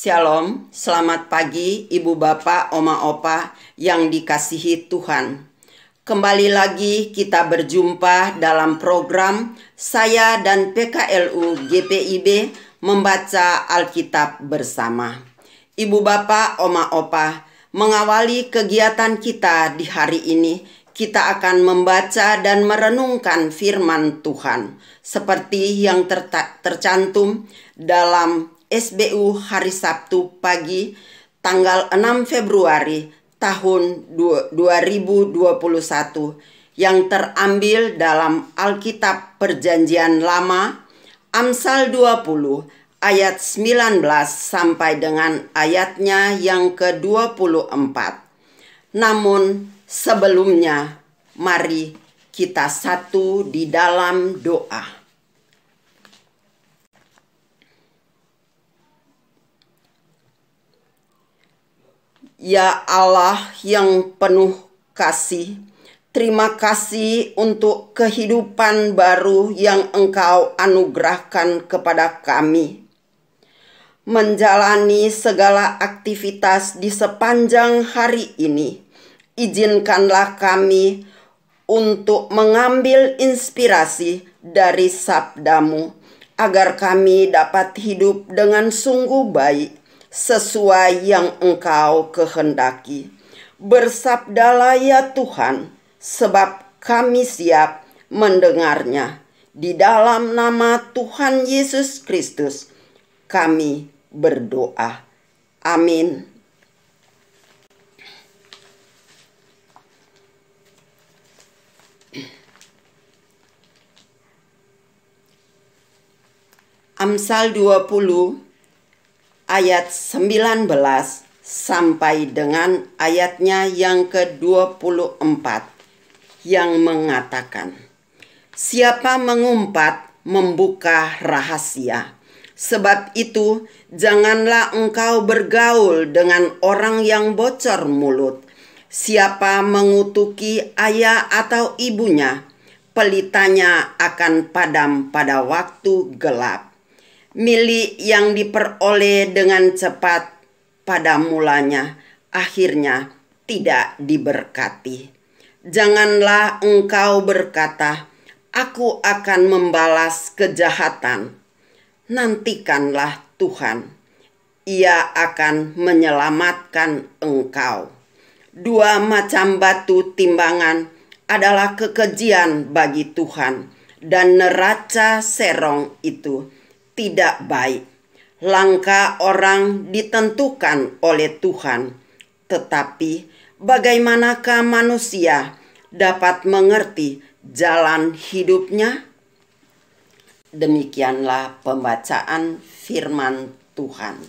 Shalom, selamat pagi Ibu Bapak, Oma Opa yang dikasihi Tuhan. Kembali lagi kita berjumpa dalam program saya dan PKLU GPIB membaca Alkitab bersama. Ibu Bapak, Oma Opa, mengawali kegiatan kita di hari ini, kita akan membaca dan merenungkan firman Tuhan seperti yang tercantum dalam SBU hari Sabtu pagi tanggal 6 Februari tahun 2021 yang terambil dalam Alkitab Perjanjian Lama Amsal 20 ayat 19 sampai dengan ayatnya yang ke-24. Namun sebelumnya mari kita satu di dalam doa. Ya Allah yang penuh kasih, terima kasih untuk kehidupan baru yang Engkau anugerahkan kepada kami. Menjalani segala aktivitas di sepanjang hari ini, izinkanlah kami untuk mengambil inspirasi dari sabdamu agar kami dapat hidup dengan sungguh baik sesuai yang engkau kehendaki. Bersabdalah ya Tuhan, sebab kami siap mendengarnya. Di dalam nama Tuhan Yesus Kristus, kami berdoa. Amin. Amsal 20 ayat 19 sampai dengan ayatnya yang ke-24 yang mengatakan Siapa mengumpat membuka rahasia? Sebab itu janganlah engkau bergaul dengan orang yang bocor mulut. Siapa mengutuki ayah atau ibunya pelitanya akan padam pada waktu gelap milik yang diperoleh dengan cepat pada mulanya akhirnya tidak diberkati. Janganlah engkau berkata, "Aku akan membalas kejahatan." Nantikanlah Tuhan, Ia akan menyelamatkan engkau. Dua macam batu timbangan adalah kekejian bagi Tuhan, dan neraca serong itu tidak baik. Langkah orang ditentukan oleh Tuhan, tetapi bagaimanakah manusia dapat mengerti jalan hidupnya? Demikianlah pembacaan firman Tuhan.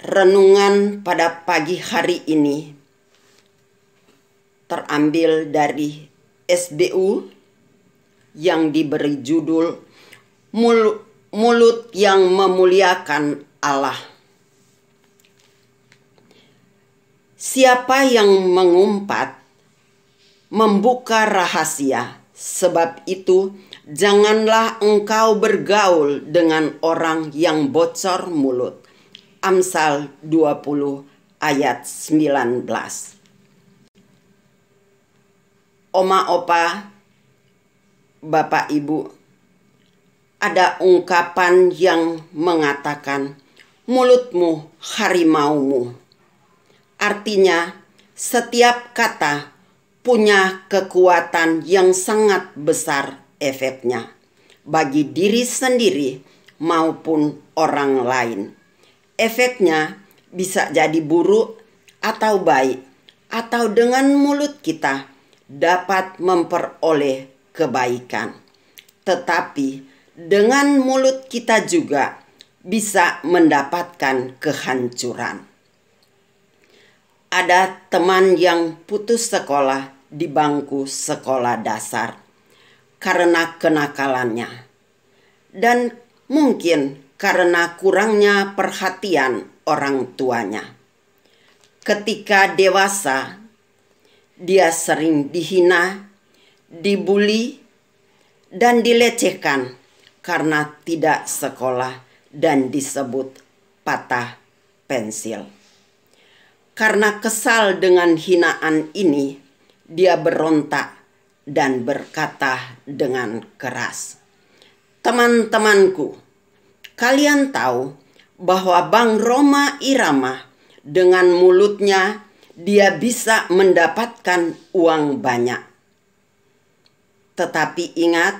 Renungan pada pagi hari ini terambil dari SBU yang diberi judul mulut, yang memuliakan Allah. Siapa yang mengumpat membuka rahasia, sebab itu janganlah engkau bergaul dengan orang yang bocor mulut. Amsal 20 ayat 19. Oma opa, bapak ibu, ada ungkapan yang mengatakan mulutmu harimaumu. Artinya setiap kata punya kekuatan yang sangat besar efeknya bagi diri sendiri maupun orang lain. Efeknya bisa jadi buruk atau baik atau dengan mulut kita dapat memperoleh kebaikan. Tetapi dengan mulut kita juga bisa mendapatkan kehancuran. Ada teman yang putus sekolah di bangku sekolah dasar karena kenakalannya, dan mungkin karena kurangnya perhatian orang tuanya. Ketika dewasa, dia sering dihina, dibully, dan dilecehkan karena tidak sekolah dan disebut patah pensil. Karena kesal dengan hinaan ini, dia berontak dan berkata dengan keras, "Teman-temanku, kalian tahu bahwa Bang Roma Irama dengan mulutnya dia bisa mendapatkan uang banyak. Tetapi ingat,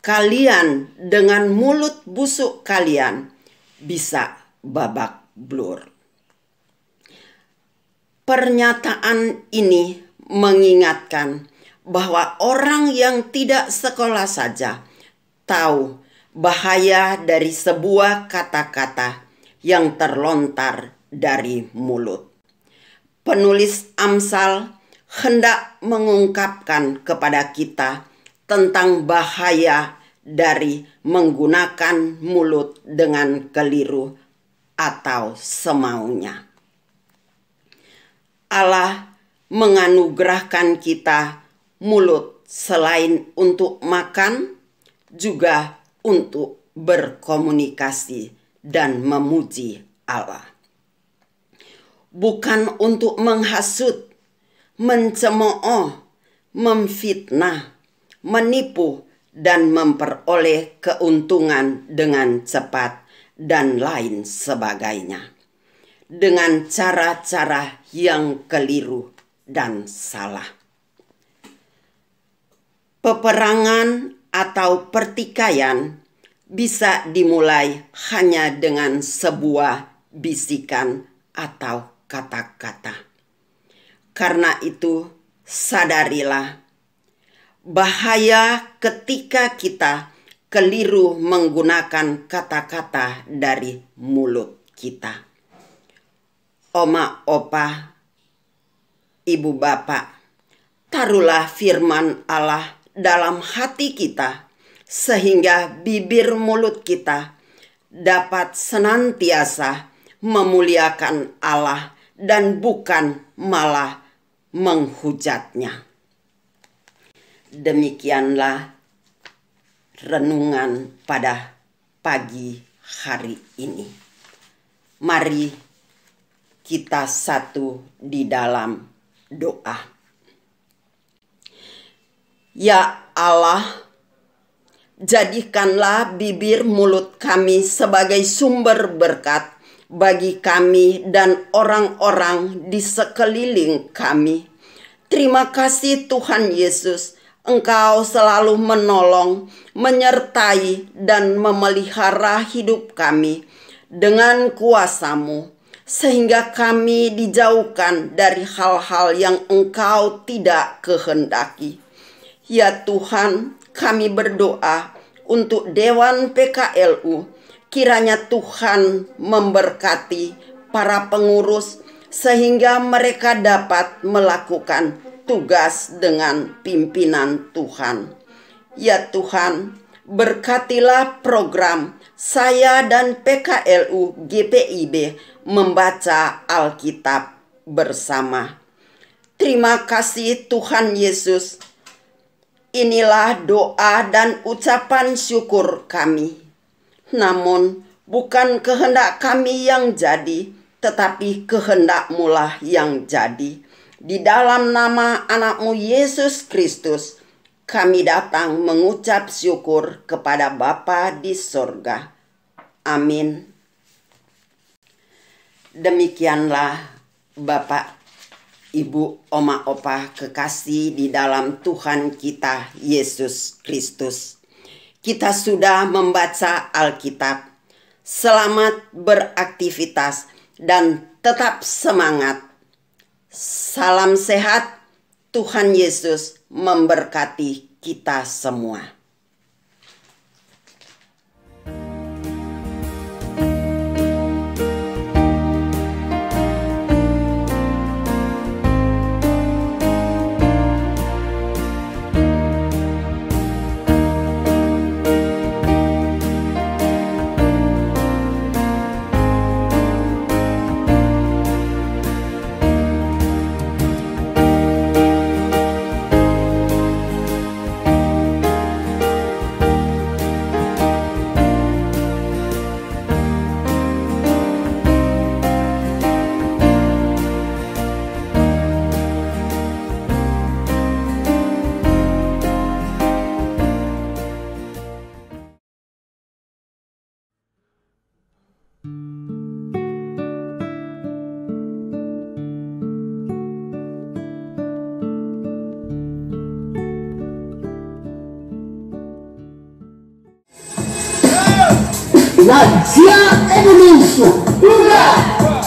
kalian dengan mulut busuk kalian bisa babak blur. Pernyataan ini mengingatkan bahwa orang yang tidak sekolah saja tahu bahaya dari sebuah kata-kata yang terlontar dari mulut penulis Amsal hendak mengungkapkan kepada kita tentang bahaya dari menggunakan mulut dengan keliru atau semaunya. Allah menganugerahkan kita mulut selain untuk makan, juga untuk berkomunikasi dan memuji Allah bukan untuk menghasut, mencemooh, memfitnah, menipu, dan memperoleh keuntungan dengan cepat dan lain sebagainya. Dengan cara-cara yang keliru dan salah. Peperangan atau pertikaian bisa dimulai hanya dengan sebuah bisikan atau kata-kata. Karena itu, sadarilah bahaya ketika kita keliru menggunakan kata-kata dari mulut kita. Oma, opa, ibu bapak, taruhlah firman Allah dalam hati kita, sehingga bibir mulut kita dapat senantiasa memuliakan Allah dan bukan malah menghujatnya. Demikianlah renungan pada pagi hari ini. Mari kita satu di dalam doa. Ya Allah, jadikanlah bibir mulut kami sebagai sumber berkat bagi kami dan orang-orang di sekeliling kami. Terima kasih Tuhan Yesus, Engkau selalu menolong, menyertai, dan memelihara hidup kami dengan kuasamu, sehingga kami dijauhkan dari hal-hal yang Engkau tidak kehendaki. Ya Tuhan, kami berdoa untuk Dewan PKLU Kiranya Tuhan memberkati para pengurus sehingga mereka dapat melakukan tugas dengan pimpinan Tuhan. Ya Tuhan, berkatilah program saya dan PKLU GPIB membaca Alkitab bersama. Terima kasih Tuhan Yesus. Inilah doa dan ucapan syukur kami. Namun bukan kehendak kami yang jadi, tetapi kehendak-Mu lah yang jadi. Di dalam nama anakmu Yesus Kristus, kami datang mengucap syukur kepada Bapa di sorga. Amin. Demikianlah Bapak, Ibu, Oma, Opa kekasih di dalam Tuhan kita Yesus Kristus kita sudah membaca Alkitab. Selamat beraktivitas dan tetap semangat. Salam sehat, Tuhan Yesus memberkati kita semua. sabe? Se a é bonito, lugar!